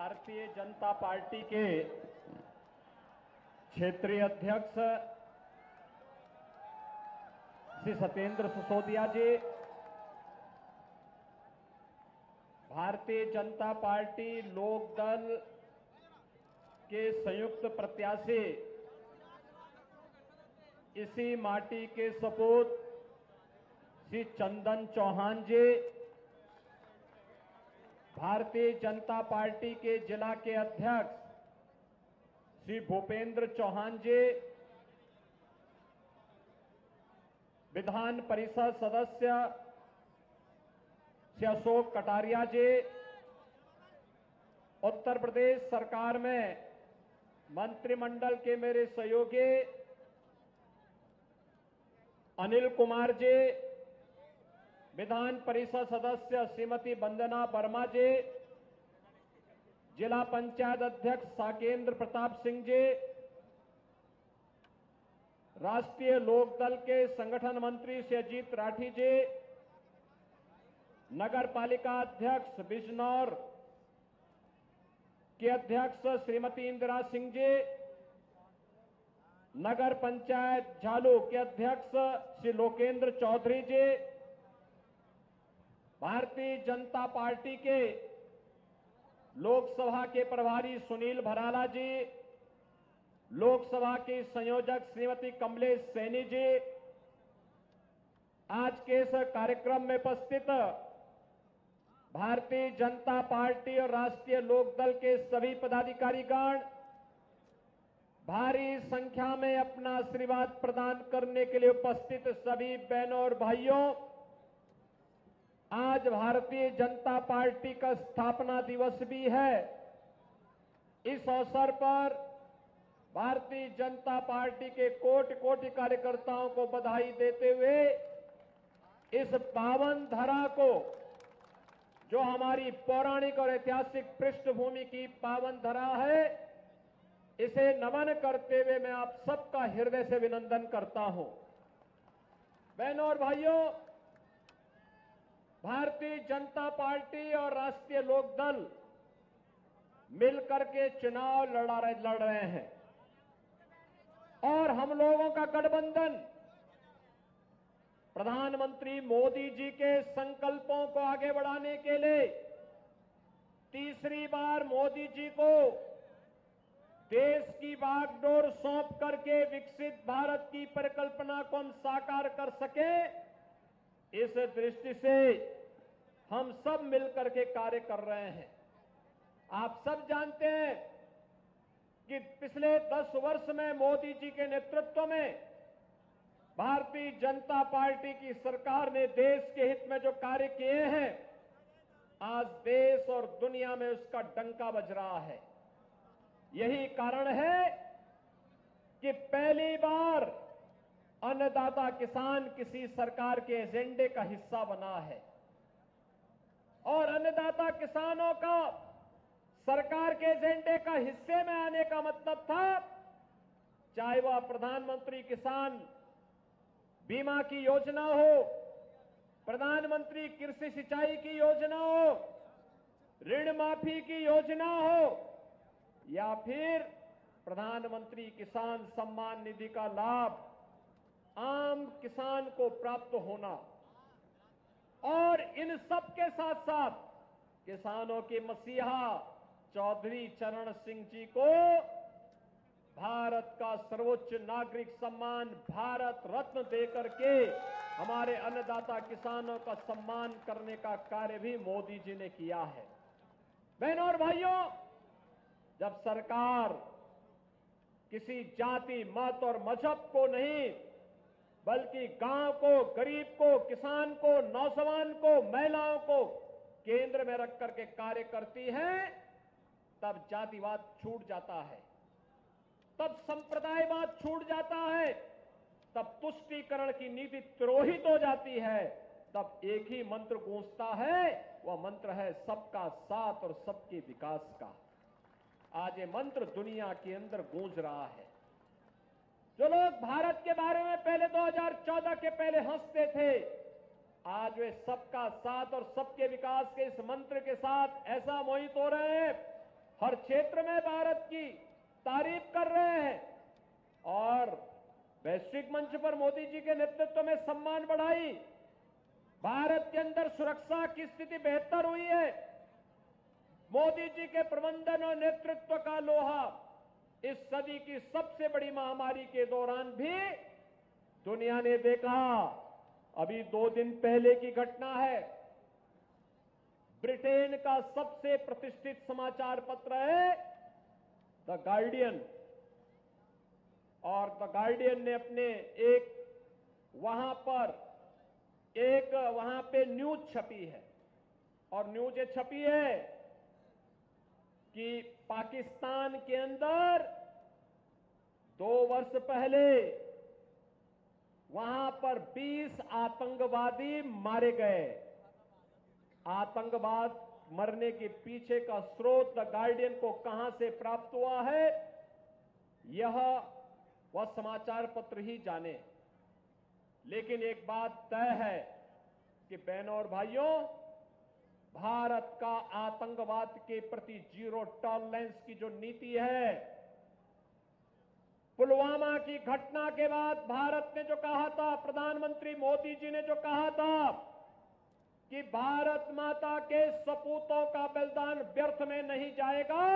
Bharatiya Janata party के क्षेत्रीय अध्यक्ष श्री सत्येंद्र सिसोदिया जी, भारतीय जनता पार्टी लोक दल के संयुक्त प्रत्याशी इसी माटी के सपूत श्री चंदन चौहान जी भारतीय जनता पार्टी के जिला के अध्यक्ष श्री भूपेंद्र चौहान जी, विधान परिषद सदस्य श्री अशोक कटारिया जी, उत्तर प्रदेश सरकार में मंत्रिमंडल के मेरे सहयोगी अनिल कुमार जी विधान परिषद सदस्य श्रीमती वंदना वर्मा जी, जिला पंचायत अध्यक्ष साकेंद्र प्रताप सिंह जी, राष्ट्रीय लोकदल के संगठन मंत्री श्री अजीत राठी जी, नगर पालिका अध्यक्ष बिजनौर के अध्यक्ष श्रीमती इंदिरा सिंह जी, नगर पंचायत झालू के अध्यक्ष श्री लोकेंद्र चौधरी जी भारतीय जनता पार्टी के लोकसभा के प्रभारी सुनील भराला जी, लोकसभा की संयोजक श्रीमती कमलेश सैनी जी, आज के इस कार्यक्रम में उपस्थित भारतीय जनता पार्टी और राष्ट्रीय लोकदल के सभी पदाधिकारीगण, भारी संख्या में अपना आशीर्वाद प्रदान करने के लिए उपस्थित सभी बहनों और भाइयों आज भारतीय जनता पार्टी का स्थापना दिवस भी है। इस अवसर पर भारतीय जनता पार्टी के कोटि कोटि कार्यकर्ताओं को बधाई देते हुए इस पावन धरा को, जो हमारी पौराणिक और ऐतिहासिक पृष्ठभूमि की पावन धरा है, इसे नमन करते हुए मैं आप सबका हृदय से विनंदन करता हूँ। बहनों और भाइयों भारतीय जनता पार्टी और राष्ट्रीय लोकदल मिलकर के चुनाव लड़ा रहे, लड़ रहे हैं। और हम लोगों का गठबंधन, प्रधानमंत्री मोदी जी के संकल्पों को आगे बढ़ाने के लिए तीसरी बार मोदी जी को देश की बागडोर सौंप करके विकसित भारत की परिकल्पना को हम साकार कर सके इस दृष्टि से हम सब मिलकर के कार्य कर रहे हैं। आप सब जानते हैं कि पिछले दस वर्ष में मोदी जी के नेतृत्व में भारतीय जनता पार्टी की सरकार ने देश के हित में जो कार्य किए हैं, आज देश और दुनिया में उसका डंका बज रहा है। यही कारण है कि पहली बार अन्नदाता किसान किसी सरकार के एजेंडे का हिस्सा बना है। और अन्नदाता किसानों का सरकार के एजेंडे का हिस्से में आने का मतलब था, चाहे वह प्रधानमंत्री किसान बीमा की योजना हो, प्रधानमंत्री कृषि सिंचाई की योजना हो, ऋण माफ़ी की योजना हो, या फिर प्रधानमंत्री किसान सम्मान निधि का लाभ आम किसान को प्राप्त होना। और इन सब के साथ साथ किसानों के मसीहा चौधरी चरण सिंह जी को भारत का सर्वोच्च नागरिक सम्मान, भारत रत्न देकर के हमारे अन्नदाता किसानों का सम्मान करने का कार्य भी मोदी जी ने किया है। बहनों और भाइयों, जब सरकार किसी जाति, मत और मज़हब को नहीं बल्कि गाँव को, गरीब को, किसान को, नौजवान को, महिलाओं को केंद्र में रख करके कार्य करती है, तब जातिवाद छूट जाता है। तब संप्रदायवाद छूट जाता है, तब तुष्टीकरण की नीति तिरोहित हो जाती है, तब एक ही मंत्र गूंजता है, वह मंत्र है सबका साथ और सबके विकास का। आज ये मंत्र दुनिया के अंदर गूंज रहा है। जो लोग भारत के बारे में पहले 2014 के पहले हँसते थे, आज वे सबका साथ और सबके विकास के इस मंत्र के साथ ऐसा मोहित हो रहे हैं। हर क्षेत्र में भारत की तारीफ़ कर रहे हैं। और वैश्विक मंच पर मोदी जी के नेतृत्व में सम्मान बढ़ाई। भारत के अंदर सुरक्षा की स्थिति बेहतर हुई है। मोदी जी के प्रबंधन और नेतृत्व का लोहा इस सदी की सबसे बड़ी महामारी के दौरान भी दुनिया ने देखा, अभी दो दिन पहले की घटना है। ब्रिटेन का सबसे प्रतिष्ठित समाचार पत्र है, द गार्डियन। और द गार्डियन ने अपने एक, वहाँ पर, एक, वहाँ पे न्यूज़ छपी है। और न्यूज़ ये छपी है कि पाकिस्तान के अंदर दो वर्ष पहले वहाँ पर 20 आतंकवादी मारे गए। आतंकवाद मरने के पीछे का स्रोत द गार्डियन को कहाँ से प्राप्त हुआ है, यह वह समाचार पत्र ही जाने। लेकिन एक बात तय है कि बहनों और भाइयों भारत का आतंकवाद के प्रति ज़ीरो टॉलरेंस की जो नीति है, पुलवामा की घटना के बाद भारत ने जो कहा था, प्रधानमंत्री मोदी जी ने जो कहा था कि भारत माता के सपूतों का बलिदान व्यर्थ में नहीं जाएगा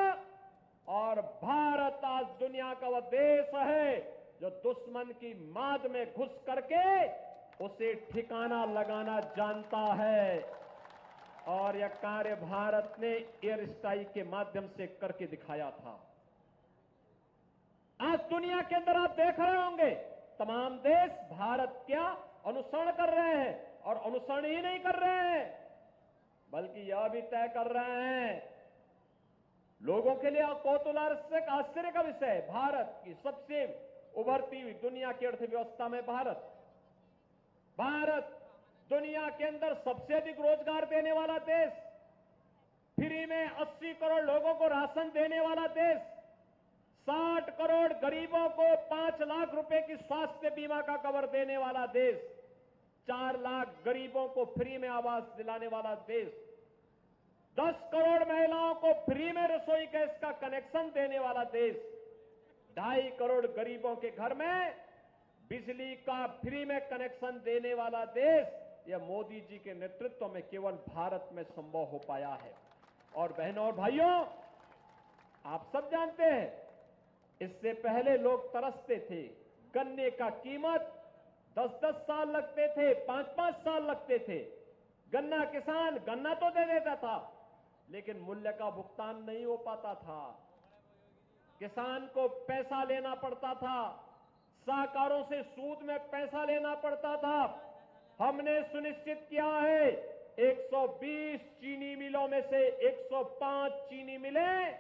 और भारत आज दुनिया का वह देश है जो दुश्मन की माद में घुस करके उसे ठिकाना लगाना जानता है। और यह कार्य भारत ने एयर स्ट्राइक के माध्यम से करके दिखाया था। आज दुनिया के अंदर आप देख रहे होंगे, तमाम देश भारत क्या अनुसरण कर रहे हैं और अनुसरण ही नहीं कर रहे हैं, बल्कि यह भी तय कर रहे हैं, लोगों के लिए कौतूलार्थ आश्चर्य का विषय भारत की सबसे उभरती हुई दुनिया की अर्थव्यवस्था में भारत भारत दुनिया के अंदर सबसे अधिक रोज़गार देने वाला देश, फ्री में 80 करोड़ लोगों को राशन देने वाला देश 60 करोड़ गरीबों को 5 लाख रुपए की स्वास्थ्य बीमा का कवर देने वाला देश 4 लाख गरीबों को फ्री में आवास दिलाने वाला देश 10 करोड़ महिलाओं को फ्री में रसोई गैस का कनेक्शन देने वाला देश, ढाई करोड़ गरीबों के घर में बिजली का फ्री में कनेक्शन देने वाला देश यह मोदी जी के नेतृत्व में केवल भारत में संभव हो पाया है। और बहनों और भाइयों, आप सब जानते हैं, इससे पहले लोग तरसते थे। गन्ने का कीमत 10-10 साल लगते थे 5-5 साल लगते थे। गन्ना किसान गन्ना तो दे देता था, लेकिन मूल्य का भुगतान नहीं हो पाता था। किसान को पैसा लेना पड़ता था, साहकारों से सूद में पैसा लेना पड़ता था। हमने सुनिश्चित किया है 120 चीनी मिलों में से 105 चीनी मिलें।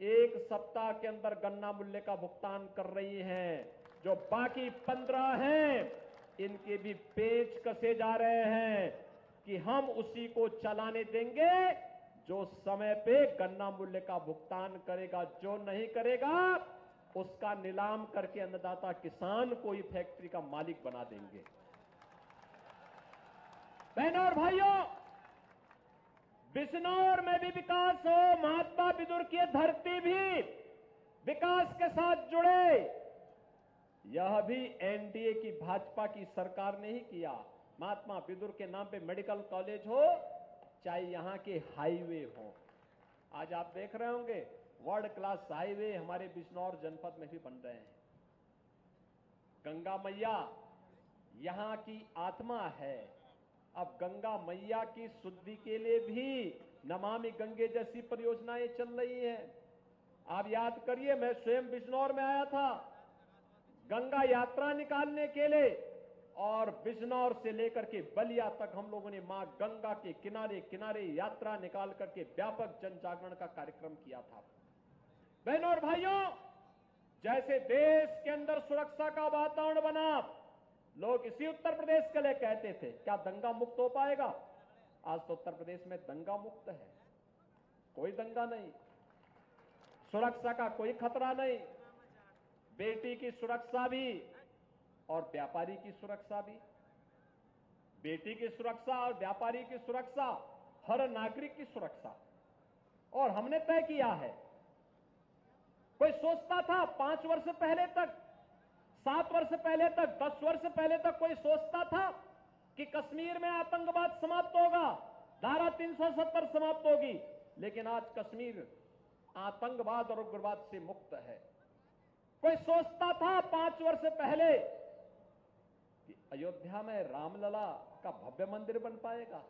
एक सप्ताह के अंदर गन्ना मूल्य का भुगतान कर रही हैं। जो बाकी 15 हैं, इनके भी पेच कसे जा रहे हैं कि हम उसी को चलाने देंगे जो समय पे गन्ना मूल्य का भुगतान करेगा, जो नहीं करेगा, उसका नीलाम करके अन्नदाता किसान को ही फैक्ट्री का मालिक बना देंगे। बहनों और भाइयों, बिजनौर में भी विकास हो, महात्मा बिदुर की धरती भी विकास के साथ जुड़े। यह भी एनडीए की, भाजपा की सरकार ने ही किया। महात्मा विदुर के नाम पे मेडिकल कॉलेज हो, चाहे यहाँ के हाईवे हो। आज आप देख रहे होंगे, वर्ल्ड क्लास हाईवे हमारे बिजनौर जनपद में भी बन रहे हैं। गंगा मैया, यहाँ की आत्मा है। अब गंगा मैया की शुद्धि के लिए भी नमामि गंगे जैसी परियोजनाएँ चल रही हैं। आप याद करिए, मैं स्वयं बिजनौर में आया था, गंगा यात्रा निकालने के लिए, और बिजनौर से लेकर के बलिया तक हम लोगों ने माँ गंगा के किनारे किनारे यात्रा निकाल करके व्यापक जन जागरण का कार्यक्रम किया था। बहनों और भाइयों, जैसे देश के अंदर सुरक्षा का वातावरण बना लोग इसी उत्तर प्रदेश के लिए कहते थे, क्या दंगा मुक्त हो पाएगा? आज तो उत्तर प्रदेश में दंगा मुक्त है। कोई दंगा नहीं। सुरक्षा का कोई खतरा नहीं। बेटी की सुरक्षा भी और व्यापारी की सुरक्षा भी। बेटी की सुरक्षा और व्यापारी की सुरक्षा, हर नागरिक की सुरक्षा। और हमने तय किया है, कोई सोचता था पाँच वर्ष पहले तक सात वर्ष पहले तक, दस वर्ष पहले तक कोई सोचता था कि कश्मीर में आतंकवाद समाप्त होगा? धारा 370 समाप्त होगी। लेकिन आज कश्मीर आतंकवाद और उग्रवाद से मुक्त है। कोई सोचता था पाँच वर्ष पहले कि अयोध्या में रामलला का भव्य मंदिर बन पाएगा?